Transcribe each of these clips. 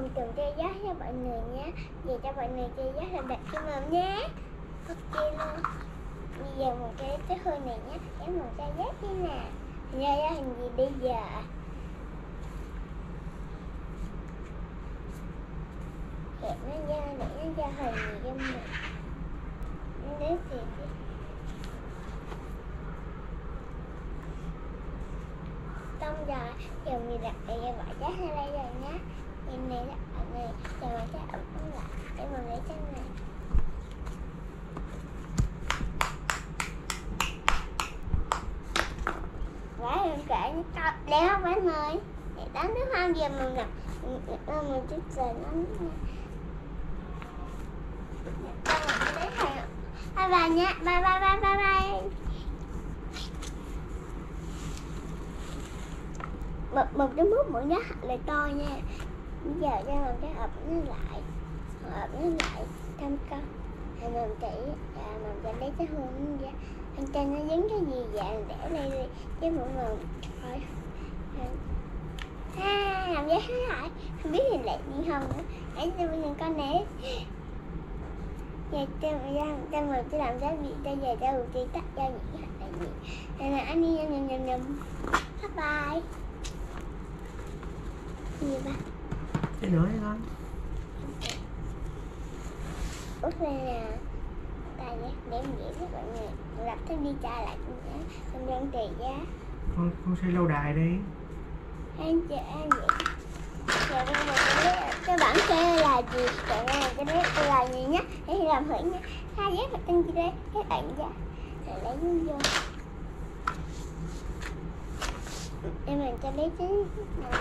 mồm trồng chơi giá cho mọi người nhé về cho mọi người chơi giá là đặt cho mồm nhé. Ok luôn. Bây giờ một cái cái hơi này nhé. Em một cái giá đi nè ra ra hình gì bây giờ? Hẹn nó ra để nó ra hình gì cho mình. Nếu thì đi. Xong rồi, giờ mình đặt để vỏ giá ra đây rồi nhé em này là này giờ mình sẽ ẩm lại để mình lấy chân này. Quá em kể nó to đéo không anh để đánh nước không giờ mình đặt mình chút giờ nó bye bye nhé, bye bye bye bye bye. Một một cái mút mũi nhá. Lại to nha giờ cho mình cái ập nó lại. Ập nó lại thăm con thì mình chỉ à, mình sẽ lấy cái hôn ra. Anh cho nó dính cái gì vậy? Để đây đi. Chứ mọi người thôi. À, làm giấy hết lại không biết thì lại đi không nữa. Hãy cho mình con này giờ cho ra cho mình chỉ làm cái gì? Cho về cho chị tắt cho nhỉ? Cái này nên là anh đi nhầm nhầm nhầm bye bye. Gì ba cái nữa hay con. Út lên nè. Tài nhé để em nghĩ với mọi người. Lập tức đi trả lại giá con đơn tiền giá con con xây lâu đài đi. Anh chị anh vậy giờ con mình cái bản xe là gì? Con mình sẽ biết là gì nhé? Để làm thử nhé. Hai giá và tên chị đây cái bạn giá rồi lấy vô. Em mình cho lấy chứ Nói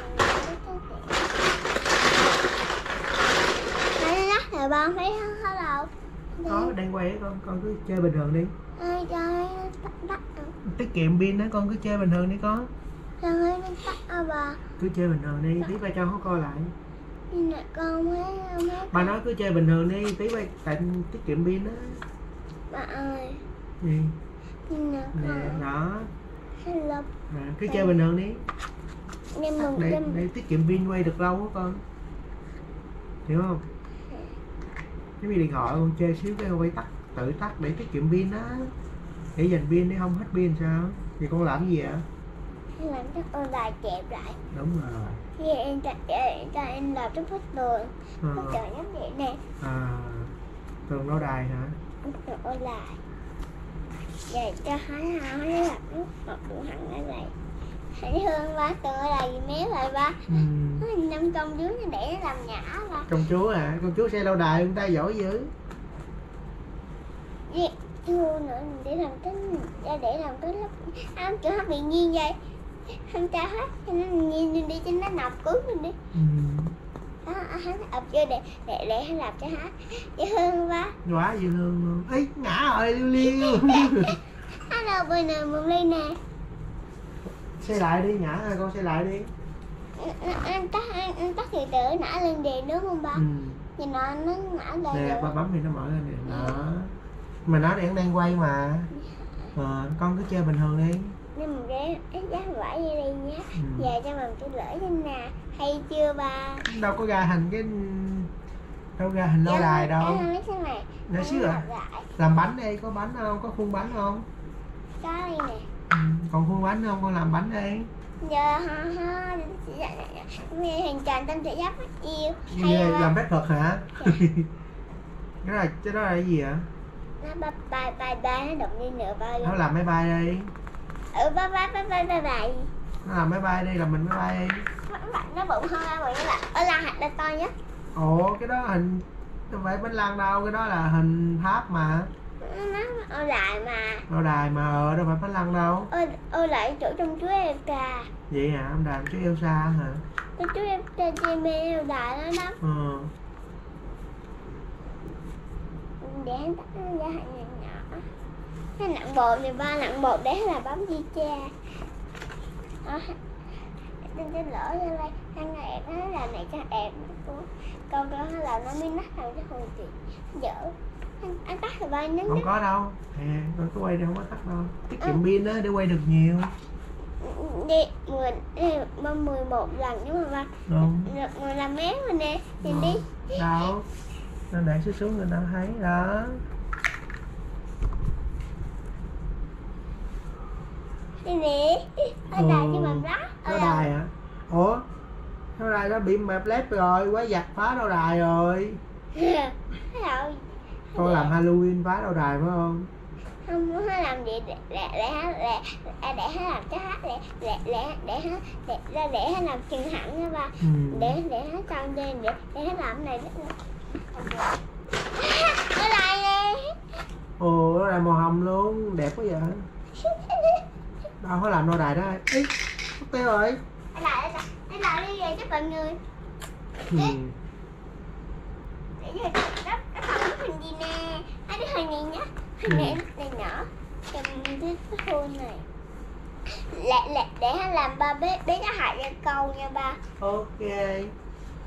bạn thấy hết đâu có đang quay con con cứ chơi bình thường đi. Tắt tắt tiết kiệm pin đó con cứ chơi bình thường đi con à bà. Cứ chơi bình thường đi tí ba cho nó coi lại. Con thấy ba nói cứ chơi bình thường đi tí ba tại tiết kiệm pin đó. Bà ơi. Gì nè con. đó. À, cứ chơi bình thường đi. Để để tiết kiệm pin quay được lâu á con. Hiểu không giống như điện thoại con chơi xíu cái quay tắt tự tắt để tiết kiệm pin đó để dành pin để không hết pin sao? Thì con làm gì vậy làm cho con đài chẹp lại. Đúng rồi. Thì em cho, em em làm cái phút đường à, đường giống vậy nè. À, tường lâu đài hả? Đường ôn lại Giờ cho hái hao hái là một đường hẳn ở đây Hãy hương ba ở đây gì méo lại ba. Ừ. Năm công dưới nó để nó làm nhã ba. Công chúa à công chúa xe lâu đài người ta giỏi dữ. Vì thua nữa để làm cái để làm cái lớp à, chỗ hát bị nhiên vậy không cho hết cho nó nhiên đi cho nó nọc cứu mình đi. Ừ. đó hắn ập vô để để để hắn làm cho hát dễ thương quá quá dễ thương luôn. Ấy ngã rồi liêu liêu. Hello bên này một ly nè xe lại đi ngã rồi con xe lại đi. Anh- tắt anh, anh tắt từ từ nã lên đèn đúng không ba? Ừ. nhìn nó nó nã lên nè được ba bấm thì nó mở lên nè đó mà nó đang đang quay mà. Ờ, con cứ chơi bình thường đi. Nên mình để giá vải như đây nhé. Ừ. giờ cho mình cái lưỡi trên nè. Hay chưa ba? Đâu có ra hình cái đâu ra hình lâu Dạ, đài đâu. em lấy cái này. Nhỏ xíu à. Làm bánh đi có bánh không? Có khuôn bánh không? Có đây nè ừ. còn khuôn bánh không? Con làm bánh đi. Này nghe hình tròn tâm sẽ giáp mắt yêu hay là làm phép thuật hả? Dạ. cái đó là cái đó là cái gì ạ? Nó ba ba ba ba nó động đi nửa ba nó làm máy bay đi. Ừ ba ba ba ba ba ba. Nó làm máy bay đi làm mình máy bay đi. Nó bụng hơn mọi người là ở là hạt là to nhất. Ồ cái đó hình không phải bánh lan đâu cái đó là hình tháp mà nó ô lại mà. Lâu đài mà ờ đâu phải bánh lăng đâu. Ô ô lại chỗ trong chú em trà vậy hả? Ông đàm chú Elsa hả? Cái chú em trà chị mê ô đại nó lắm. Ờ để hắn tắt nó ra nhỏ nhỏ. Nó nặng bột thì ba nặng bột để là bấm di cha đó. Trên cái lỗ ra đây. Thằng này nó là này cho em. Con con nó là nó mới nát làm cho hồn chị. Dở anh, anh tắt rồi ba nhấn không có đâu. À con cứ quay đi không có tắt đâu. Tiết kiệm pin đó để quay được nhiều. Đi mười ba mười một lần nhưng mà ba đúng. Mười làm mét rồi nè nhìn đi. Đâu? Nó để xuống xuống người ta thấy. Đó. Đi nè. Ở đài cho mình đó nó đài hả ủa? Nó đài nó bị mẹp lép rồi quá giặt phá đâu đài rồi Con làm halloween phá đâu đài phải không? Không muốn nó làm gì để để để để để để để nó làm cho hát để để để để để để để nó làm chừng hẳn đó ba ừ. để để nó trong lên để để nó làm cái này nó lại nè. Ồ nó đài màu hồng luôn. Đẹp quá vậy. Đâu có làm đâu đài đó. Mất tiêu rồi. Nó lại nó lại đi về cho mọi người. Ừ. để cho nó nó không có hình gì nè hai đứa hình gì nhá hình này nhỏ cầm cái khuôn này. Lẹ lẹ để nó làm ba bé bé nó hại ra câu nha ba. Ok.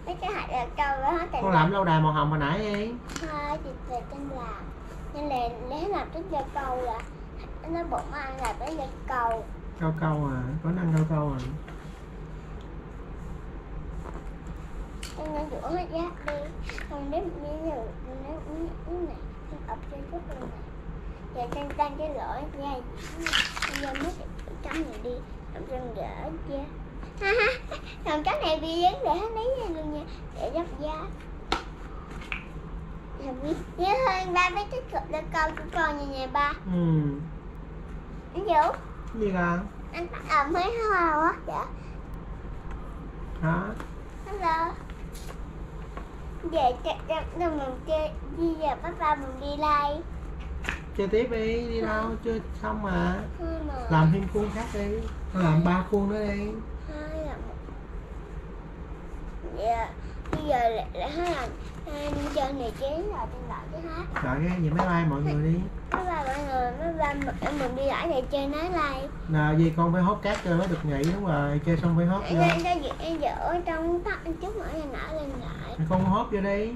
Bé nó hại ra câu đó nó con làm lâu đài màu hồng hồi nãy đi. Hai thì về trên làm nên là lấy làm cái dây câu là nó bụng ăn là cái dây câu. Câu câu à có năng câu câu à? Nên rửa hết rác đi. Nếu nếu nếu này thì ập trên chút này giờ trên tan cái lỗ ra bây giờ mới chấm này đi làm chân gỡ chưa ha ha. Làm cái này bị vấn để lấy ra luôn nha. Để dốc da đi nhớ hơn ba mấy cái cục đơ câu của con như nhà ba. Ừ. Anh Vũ. Gì cả anh tắt ẩm mấy hoa quá dạ. Hả? Hello. Về chạy chạy rồi mình chơi đi giờ bắt ba mình đi lại chơi tiếp đi đi đâu? Chưa xong mà. Làm thêm khuôn khác đi. Làm ba khuôn nữa đi. Hai là một. Dạ bây giờ lại lại hai làm chơi này chế rồi trên lại cái hát. Rồi cái về máy bay mọi người đi. Mấy ba mọi người mấy ba mình, mình đi lại thì chơi nói lại nào gì con phải hốt cát chơi mới được nghỉ đúng rồi. Chơi xong phải hốt vô. anh dở trong tắt chút nữa anh nở lên lại. Con hốt vô đi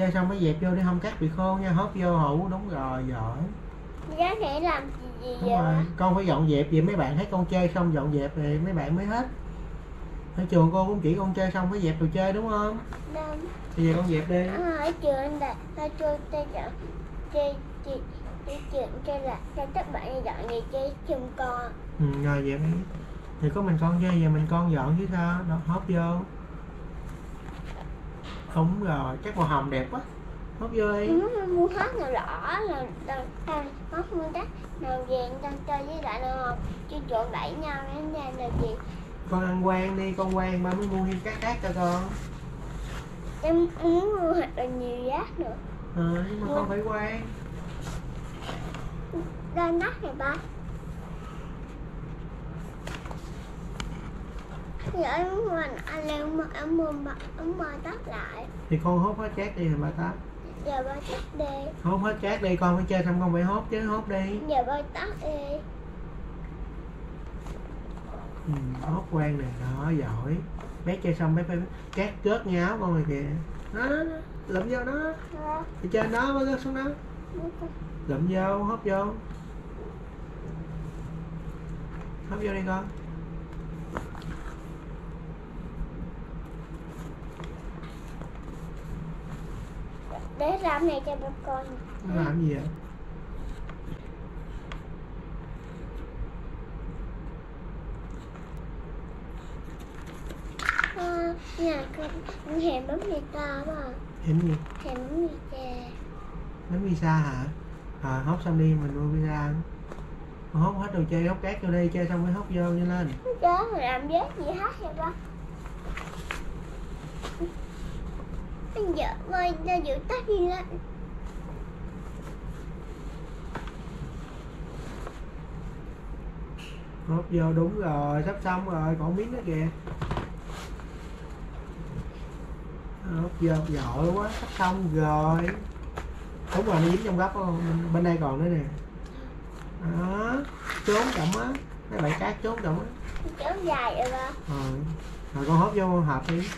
chơi xong mới dẹp vô đi không cát bị khô nha. Hốt vô hủ đúng rồi giỏi. Giá thể làm gì gì đúng vậy? rồi con phải dọn dẹp. Vậy mấy bạn thấy con chơi xong dọn dẹp thì mấy bạn mới hết. Ở trường cô cũng chỉ con chơi xong mới dẹp đồ chơi đúng không? Đâu bây giờ con dẹp đi. À, ở trường đã ta chơi chơi chọn chơi chơi chơi chuyện chơi là cho các bạn dọn gì chơi chung con. Ừ, rồi đi thì có mình con chơi giờ mình con dọn chứ sao? Đó hốt vô đúng rồi chắc màu hồng đẹp quá. Hốt vô đi. Mua hết nào đỏ là đâu đâu hết mua đất nào vàng đang chơi với lại nào chơi trộn đẩy nhau đến ra là gì? Con ăn quan đi con quan ba mới mua thêm cát cát cho con. Em muốn mua thật là nhiều giá nữa. Ờ nhưng mà con phải quan đôi nắp này ba giờ em mua anh lên mua em mua ba em mua tắt lại. Thì con hốt hết cát đi rồi ba tắt giờ ba tắt đi. Hốt hết cát đi con phải chơi xong con phải hốt chứ hốt đi. Giờ ba tắt đi. Ừ, hốt quan nè đó giỏi. Bé chơi xong bé phải cát rớt ngay áo con rồi kìa. Đó, đó, đó. lụm vô đó. Ở trên đó mới rớt xuống đó. Lụm vô hốt vô. Hốt vô đi con để làm này cho ba con. Nó làm gì vậy à, nhà con hèm bấm mì ta mà em gì? Hèm bấm mì chè. Bánh pizza hả? À hốt xong đi mình mua pizza. Ăn hốt hết đồ chơi hốt cát vô đi chơi xong mới hốt vô đi lên. Mà làm vết gì hết vậy ba anh vợ ơi ra giữ tắt đi lên hốt vô đúng rồi sắp xong rồi còn miếng nữa kìa. Hốt vô giỏi quá sắp xong rồi. Đúng rồi nó dính trong góc không? Bên, đây còn nữa nè. Đó trốn chậm á. Mấy bạn cát trốn chậm á. Kéo dài rồi ba rồi rồi con hốt vô con hộp đi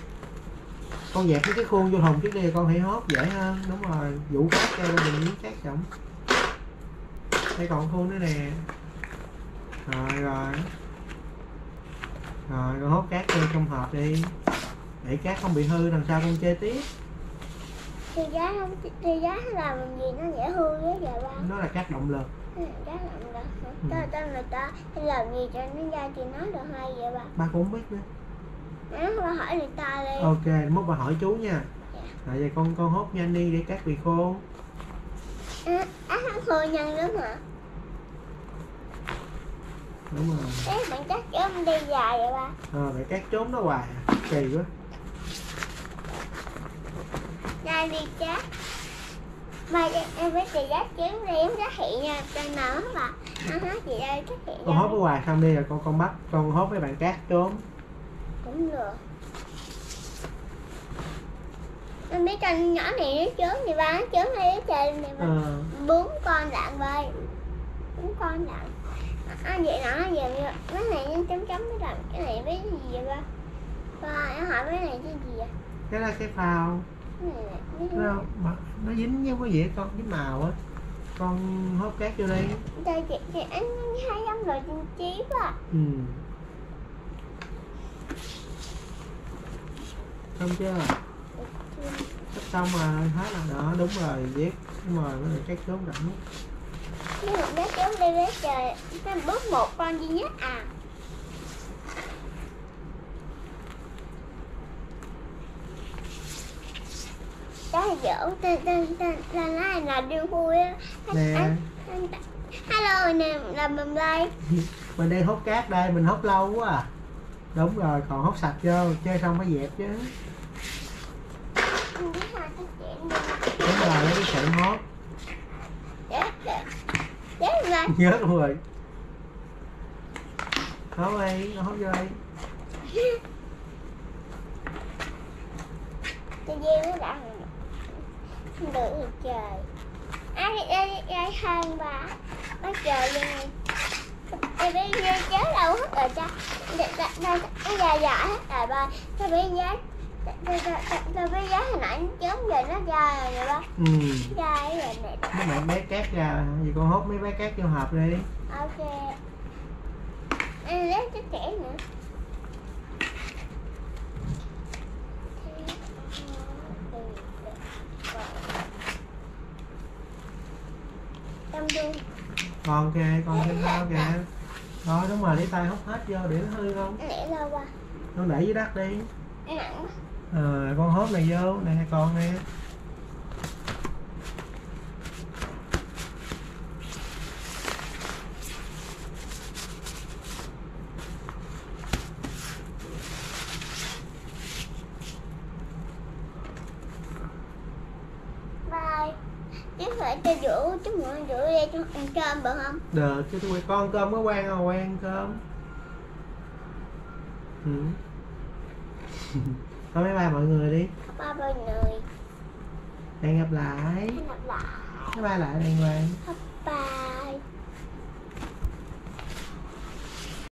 con dẹp cái khuôn vô thùng trước đi con hãy hốt dễ hơn. Đúng rồi vũ cát cho đừng miếng cát chậm đây còn khuôn nữa nè. Rồi rồi. Rồi con hốt cát vô trong hộp đi. Để cát không bị hư lần sau con chơi tiếp. Thì giá không thì giá làm gì nó dễ hư với giờ ba. Nó là cát động lực. Ừ, giá làm được Ừ. ta ta người ta làm gì cho nó ra thì nói được hay vậy ba. Ba cũng không biết nữa ba hỏi người ta đi. Ok mốt bà hỏi chú nha. Dạ. rồi giờ con con hốt nhanh đi để cát bị khô. Á á hắn khô nhân lắm hả? Đúng rồi. Thế bạn chứ không đi dài vậy ba. Ờ để cát trốn nó hoài à. kỳ quá. Ra đi chắc. Mà em với chị giá kiếm đi em giá hiện nha trên nào bà nó hết chị ơi cái hiện con hốt ở ngoài xong đi rồi con con bắt con hốt với bạn cát trốn cũng được. Em biết con nhỏ này nó trốn thì ba nó trốn hay nó chơi này ba ờ. bốn con lạng bơi bốn con lạng à, vậy nó như cái này nó chấm chấm cái làm cái này biết gì vậy ba? Ba nó hỏi cái này cái gì vậy? Cái đó cái phao. Này là nó, nó dính với cái gì á con dính màu á. Con hốt cát vô đây. Trời chị, chị anh hai giống đồ chim chí quá ừ xong chưa sắp xong rồi hết rồi? Đó đúng rồi viết cái này cát trốn đậm Nhưng mà bé trốn đi bé trời Nó bước một con duy nhất à. Đó là dỗ tên tên tên là này là điều vui á. Nè. Hello nè là mình đây mình đang hốt cát đây mình hốt lâu quá à đúng rồi còn hốt sạch vô chơi xong phải dẹp chứ. Đi đúng rồi lấy cái sợi hốt nhớ rồi. Hốt đi hốt vô đây Tự nhiên nó đã được trời. Ai đi đi ai hơn bà? Bà trời luôn Em giờ chết đâu hết rồi cha Nó dài dài hết rồi ba. Sao bây giờ Sao bây giờ hồi nãy chớm giờ nó ra rồi vậy ba. Ừ. Ra cái rồi này mấy bạn bé cát ra vậy con hốt mấy bé cát vô hộp đi. Ok. Anh lấy cái trẻ nữa. Còn kìa còn thêm bao kìa rồi đúng rồi để tay hút hết vô để nó hư không? Để lâu qua con để dưới đất đi. Nặng ờ con hốt này vô. Nè con nè Bye Chứ phải cho rượu Chứ mọi rượu đây cho ăn cơm được không? được chứ tôi con cơm có quen không? Quen cơm. Ừ. thôi bye bye mọi người đi. Ba ba người. Hẹn gặp lại. Hẹn gặp lại. Bye bye lại đàng hoàng Bye